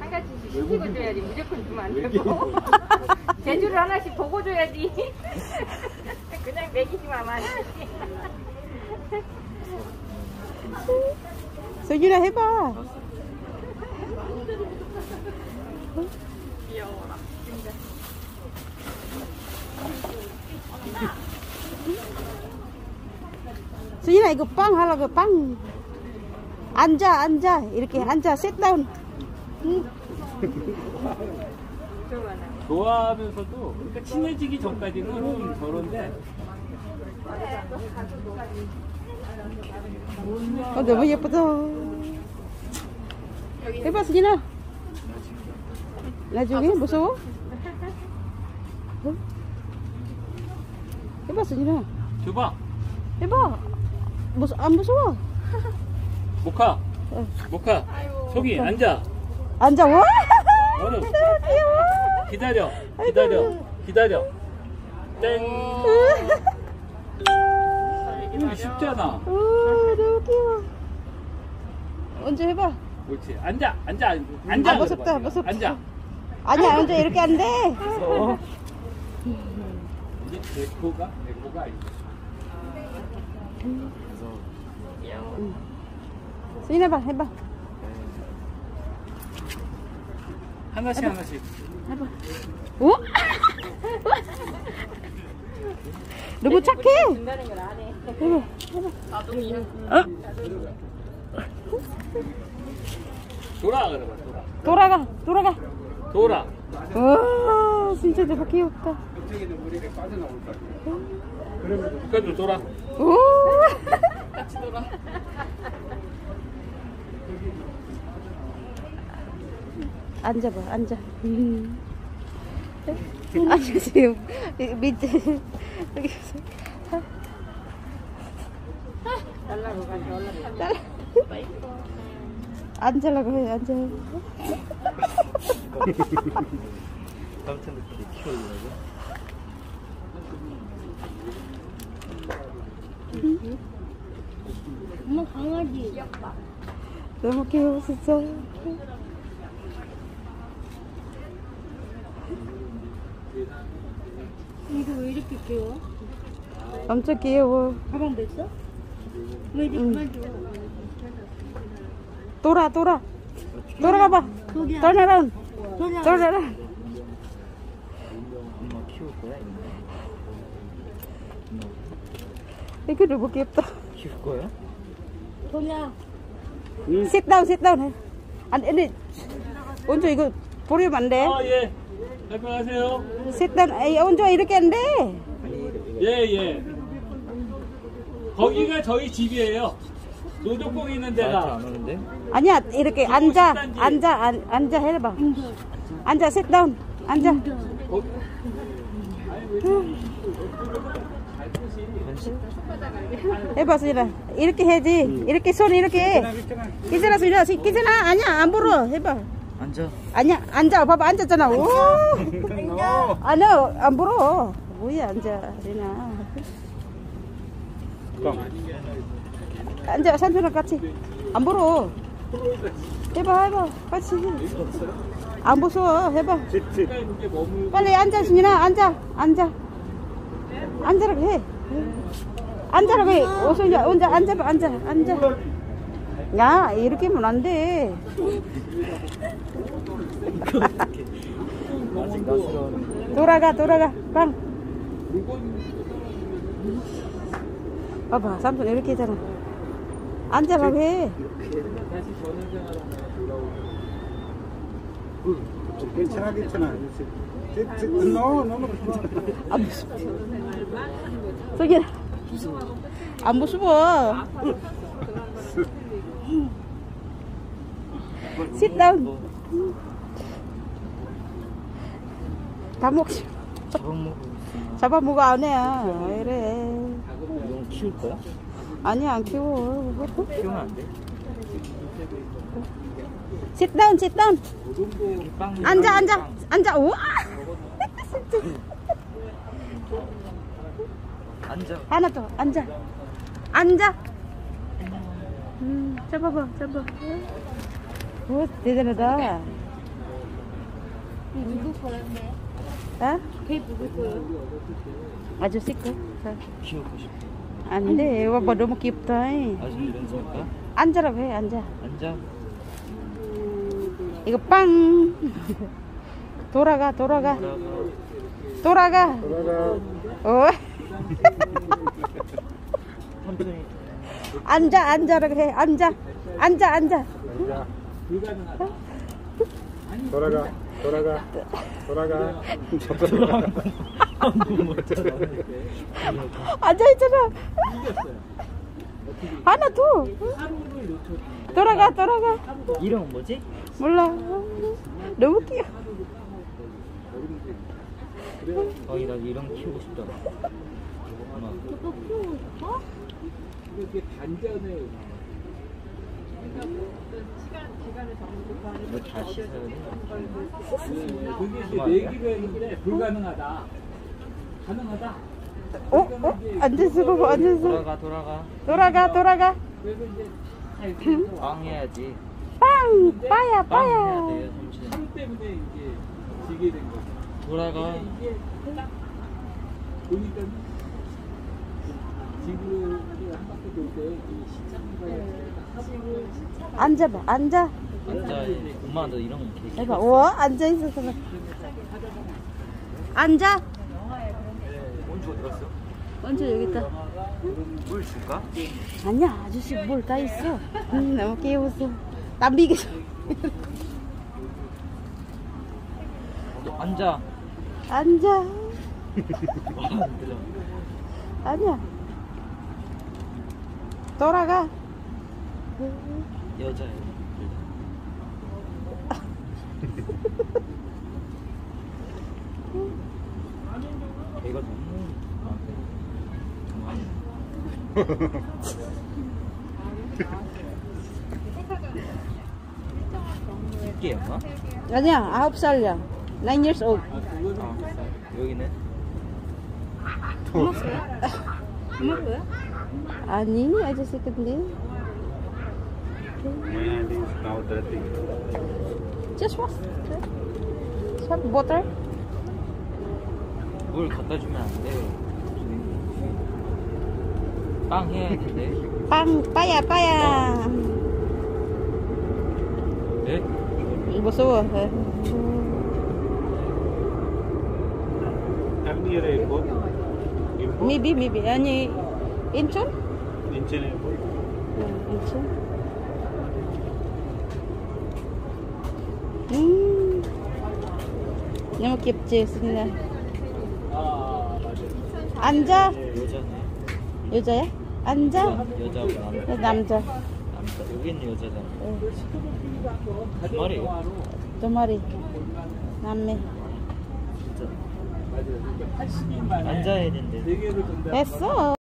한 가지씩 시키고 줘야지. 무조건 주면 안 되고. 제주를 하나씩 보고 줘야지. 그냥 먹이지만 안 되지. 소진아 해봐. 귀여워라. 소진아 이거 빵 하려고 빵. 앉아 앉아 이렇게 앉아 셋다운. 좋아하나 좋아하면서도 그러니까 친해지기 전까지는 저런데 어, 너무 예쁘다. 해봐 소진아. 나중에 무서워? 어? 해봐 소진아. 줘봐 해봐. 무서 안 무서워? 모카 모카 속이 앉아. 앉아. 와. 귀여워. 기다려. 기다려. 기다려. 땡. 이거 쉽잖아. 오, 너무 귀여워. 언제 해봐. 그렇지. 앉아. 앉아. 앉아. 아, 무섭다. 무섭다. 앉아. 아니야, 언제 이렇게 안 돼. 어. 이게 내 코가? 내 코가 아니야. 소 진 해봐, 오? 너무 착해. 준다는 걸안 해. 해봐. 나도 이런 어? 돌아 그래봐 돌아 돌아가, 돌아가. 돌아 와, 진짜 너무 귀엽다. 그래도 돌아 오. 같이 놀아. 앉아봐, 앉아. 음. 밑에. 여기. 달라고 가서 올라타면 앉으라고 해, 앉아. 키우려고? 엄마 강아지 귀엽다. 너무 귀여워, 진짜. 이거 왜 이렇게 귀여워? 엄청 귀여워. 가방 뺐어? 왜 이렇게 그만 줘? 돌아, 돌아. 돌아가봐. 키울 거야? 이거? 너무 귀엽다. 키울 거야? 저기야. sit down, sit down. 해. 아니, 아니. 원조 이거 버리면 안 돼. 아 예 안녕하세요. 에이, 원조 이렇게 안 돼. 예예 거기가 저희 집이에요 노조공 있는 데가 안 오는데? 아니야, 이렇게 앉아. 식단지. 앉아, 안, 앉아 해봐. 앉아, down. 앉아. 거기 해봐, 수진아. 이렇게 해야지. 이렇게 손 이렇게 해. 기진아, 수진아. 시- 기진아, 아니야, 안 불어. 해봐. 앉아. 아니야, 앉아. 봐봐, 앉았잖아. 오. 아니야, 안 불어. 뭐야, 앉아, 리나. 앉아, 삼촌랑 같이. 안 불어. 해봐, 해봐. 같이. 안 무서워. 해봐. 빨리 앉아, 수진아. 앉아, 앉아. 앉으라고 해. 앉으라고 해. 오, 수진아, 혼자 앉아봐, 앉아, 앉아. 야, 이렇게 하면 안 돼. 아직 낯설어. 돌아가, 돌아가. 빵. 봐봐, 삼촌 이렇게 했잖아. 앉아봐, 왜? 괜찮아 괜찮아 너무 너무 괜찮아 안 무서워. 저기, 안 무서워. Sit down. 다 먹지. 잡아먹어, 안 해. 왜 이래. 이건 키울 거야? 아니야, 안 키워. 키우면 안 돼? sit down, sit down. 빵. 앉아, 앉아, 앉아. 우와! 앉아. 하나 더, 앉아. 앉아. 음, 잡아봐, 잡아. 오, 대단하다. 누구 거였네? 아? 걔 누구 거요? 아저씨 거? 자. 키우고 싶어. 안 돼. 이거 봐, 너무 귀엽다. 아직 이런 소일까? 앉아라고 해, 앉아. 앉아. 이거 빵. 돌아가. 돌아가. 돌아가. 돌아가. 어? 앉아, 앉아라고 해. 앉아. 앉아, 앉아. 돌아가. 돌아가. 돌아가. 돌아가. 앉아있잖아. 하나 더. 돌아가, 돌아가. 이름 뭐지? 몰라. 너무 귀여워. 어이 나 이런 키우고 싶다. 엄마. 이 렇게 반전에 이거 다 씻어야 돼. 예, 그게 이제 내기로 했는데 불가능하다. 가능하다. 어? 어? 앉아서 봐봐, 앉아서. 돌아가 돌아가. 돌아가, 돌아가. 그래서 이제 다 이렇게 해서 빵 해야지. 빵! 빠야, 빵 해야 빠야. 돼요 삼촌. 하루 때문에 이제 지게 된 거죠. 돌아가. 이게 딱 보니까 지금 한 바퀴 돌때 시장과 앉아봐, 앉아. 앉아. 엄마 너 이런 거 되게 해봐. 우와, 앉아있어서. 봐. 앉아. 언제 어디 갔어? 여기 있다. 물 줄까? 아니야, 아저씨 뭘다 있어. 음, 너무 귀여워서. 남비게. 너 앉아. 앉아. 아니야. 돌아가. 여자야. 얘가 너무 새끼였나? 아니야, 아홉 살이야. Nine years old. 아, 여기는 아니, 아저씨 근데. Just wash. Some water. 물 갖다 주면 안 돼. 빵 해야 되는데. 빵, 빠야, 빠야. 네? 무서워. Maybe, maybe. 아니, 인천? Incheon airport. 응, 인천. 음. 너무 귀엽지, 승나. 아 맞아요. 앉아. 여자네. 여자야? 앉아. 여자고 남자. 남자. 남자. 여기는 여자잖아. 응. 두 마리. 두 마리. 남매. 진짜. 맞아요. 80인 만에 앉아야 된대. 네. 됐어.